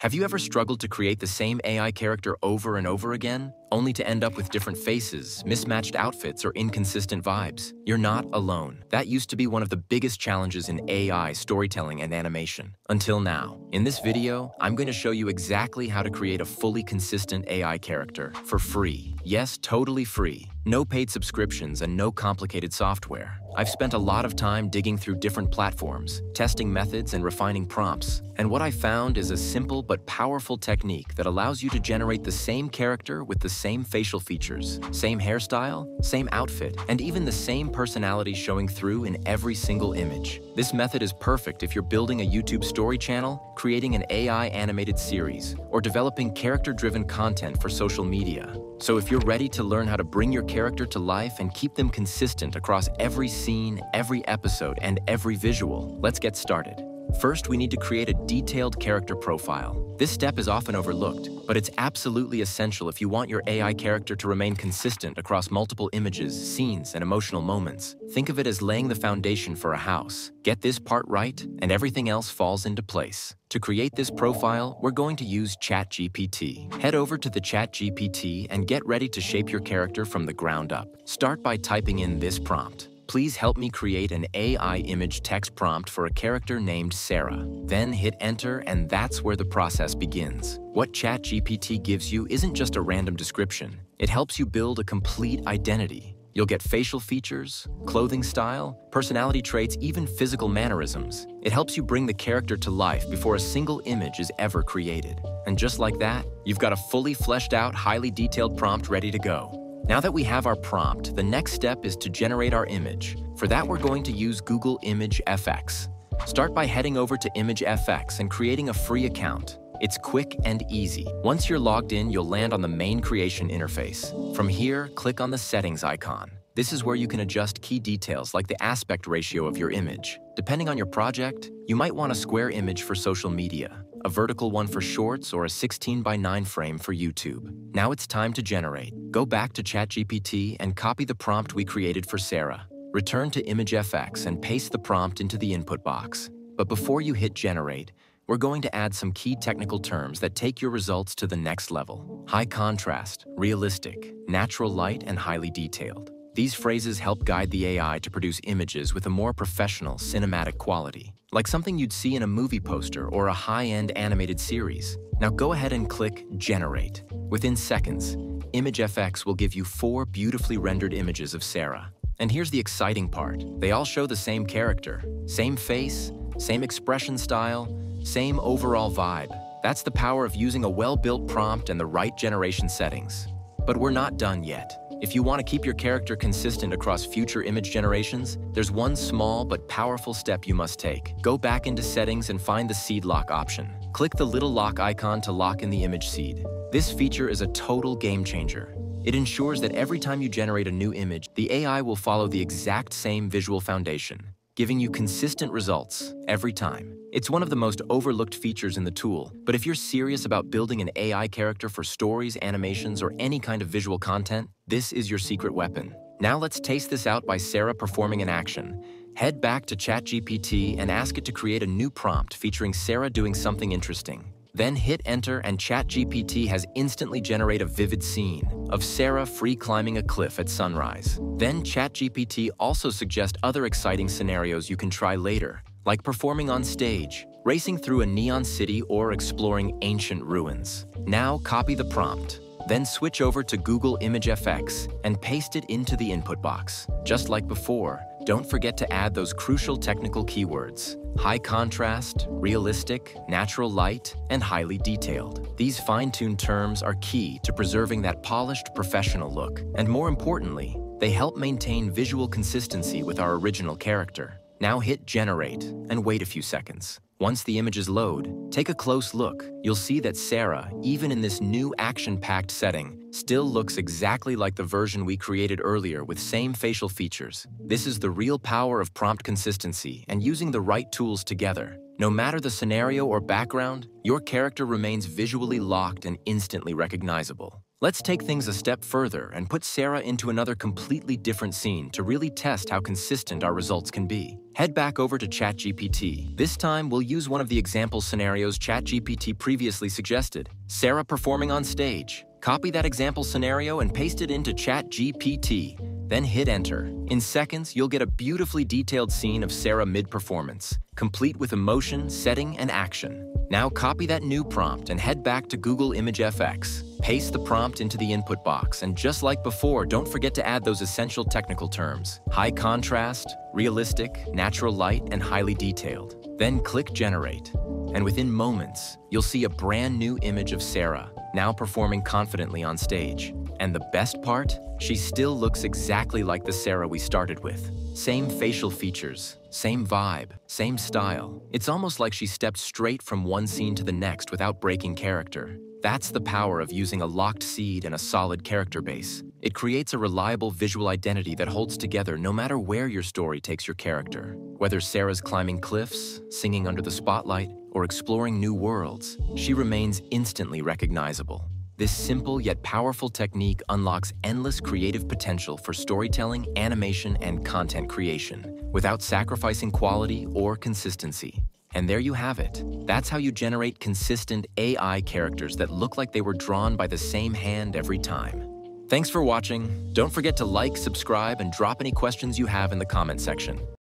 Have you ever struggled to create the same AI character over and over again, only to end up with different faces, mismatched outfits, or inconsistent vibes? You're not alone. That used to be one of the biggest challenges in AI storytelling and animation. Until now. In this video, I'm going to show you exactly how to create a fully consistent AI character for free. Yes, totally free. No paid subscriptions and no complicated software. I've spent a lot of time digging through different platforms, testing methods and refining prompts. And what I found is a simple but powerful technique that allows you to generate the same character with the same facial features, same hairstyle, same outfit, and even the same personality showing through in every single image. This method is perfect if you're building a YouTube story channel, creating an AI animated series, or developing character-driven content for social media. So if you're ready to learn how to bring your character to life and keep them consistent across every scene, every episode, and every visual, let's get started. First, we need to create a detailed character profile. This step is often overlooked, but it's absolutely essential if you want your AI character to remain consistent across multiple images, scenes, and emotional moments. Think of it as laying the foundation for a house. Get this part right, and everything else falls into place. To create this profile, we're going to use ChatGPT. Head over to the ChatGPT and get ready to shape your character from the ground up. Start by typing in this prompt. Please help me create an AI image text prompt for a character named Sarah. Then hit enter and that's where the process begins. What ChatGPT gives you isn't just a random description. It helps you build a complete identity. You'll get facial features, clothing style, personality traits, even physical mannerisms. It helps you bring the character to life before a single image is ever created. And just like that, you've got a fully fleshed out, highly detailed prompt ready to go. Now that we have our prompt, the next step is to generate our image. For that, we're going to use Google ImageFX. Start by heading over to ImageFX and creating a free account. It's quick and easy. Once you're logged in, you'll land on the main creation interface. From here, click on the settings icon. This is where you can adjust key details like the aspect ratio of your image. Depending on your project, you might want a square image for social media, a vertical one for shorts, or a 16 by 9 frame for YouTube. Now it's time to generate. Go back to ChatGPT and copy the prompt we created for Sarah. Return to ImageFX and paste the prompt into the input box. But before you hit generate, we're going to add some key technical terms that take your results to the next level. High contrast, realistic, natural light, and highly detailed. These phrases help guide the AI to produce images with a more professional, cinematic quality, like something you'd see in a movie poster or a high-end animated series. Now go ahead and click Generate. Within seconds, ImageFX will give you four beautifully rendered images of Sarah. And here's the exciting part. They all show the same character, same face, same expression style, same overall vibe. That's the power of using a well-built prompt and the right generation settings. But we're not done yet. If you want to keep your character consistent across future image generations, there's one small but powerful step you must take. Go back into settings and find the seed lock option. Click the little lock icon to lock in the image seed. This feature is a total game changer. It ensures that every time you generate a new image, the AI will follow the exact same visual foundation, giving you consistent results every time. It's one of the most overlooked features in the tool, but if you're serious about building an AI character for stories, animations, or any kind of visual content, this is your secret weapon. Now let's taste this out by Sarah performing an action. Head back to ChatGPT and ask it to create a new prompt featuring Sarah doing something interesting. Then hit enter and ChatGPT has instantly generate a vivid scene of Sarah free climbing a cliff at sunrise. Then ChatGPT also suggests other exciting scenarios you can try later, like performing on stage, racing through a neon city, or exploring ancient ruins. Now copy the prompt. Then switch over to Google ImageFX and paste it into the input box. Just like before, don't forget to add those crucial technical keywords. High contrast, realistic, natural light, and highly detailed. These fine-tuned terms are key to preserving that polished professional look. And more importantly, they help maintain visual consistency with our original character. Now hit Generate and wait a few seconds. Once the images load, take a close look. You'll see that Sarah, even in this new action-packed setting, still looks exactly like the version we created earlier with same facial features. This is the real power of prompt consistency and using the right tools together. No matter the scenario or background, your character remains visually locked and instantly recognizable. Let's take things a step further and put Sarah into another completely different scene to really test how consistent our results can be. Head back over to ChatGPT. This time, we'll use one of the example scenarios ChatGPT previously suggested, Sarah performing on stage. Copy that example scenario and paste it into ChatGPT. Then hit enter. In seconds, you'll get a beautifully detailed scene of Sarah mid-performance, complete with emotion, setting, and action. Now copy that new prompt and head back to Google ImageFX. Paste the prompt into the input box, and just like before, don't forget to add those essential technical terms. High contrast, realistic, natural light, and highly detailed. Then click Generate. And within moments, you'll see a brand new image of Sarah, now performing confidently on stage. And the best part? She still looks exactly like the Sarah we started with. Same facial features, same vibe, same style. It's almost like she stepped straight from one scene to the next without breaking character. That's the power of using a locked seed and a solid character base. It creates a reliable visual identity that holds together no matter where your story takes your character. Whether Sarah's climbing cliffs, singing under the spotlight, or exploring new worlds, she remains instantly recognizable. This simple yet powerful technique unlocks endless creative potential for storytelling, animation, and content creation without sacrificing quality or consistency. And there you have it. That's how you generate consistent AI characters that look like they were drawn by the same hand every time. Thanks for watching. Don't forget to like, subscribe, and drop any questions you have in the comment section.